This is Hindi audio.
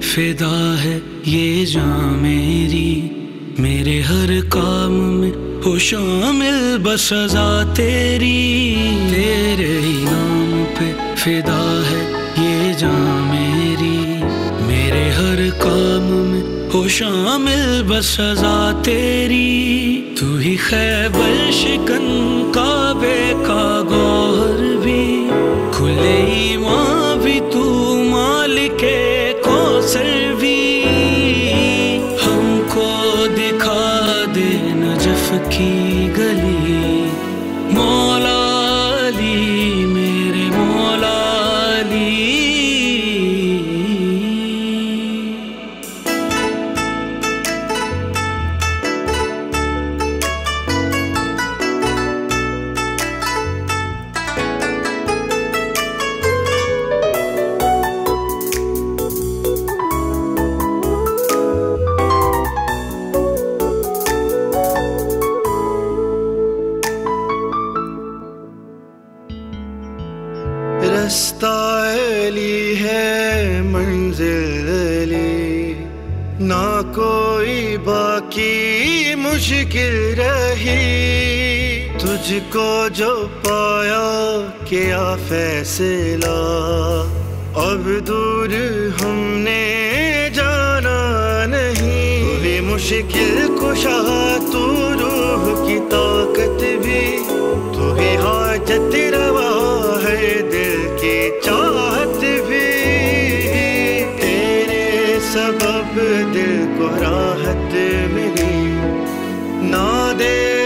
फिदा है ये जान मेरी। मेरे हर काम में हो शामिल, बस सजा तेरी। तेरे ही नाम पे फिदा है ये जान मेरी। मेरे हर काम में हो शामिल, बस सजा तेरी। तू ही खैबर, शिकन का गौहर she अली है मंजिल ना कोई बाकी मुश्किल रही। तुझको जो पाया क्या फैसला। अब दूर हमने जाना नहीं। मुश्किल कुशा अब दिल को राहत मिली। ना दे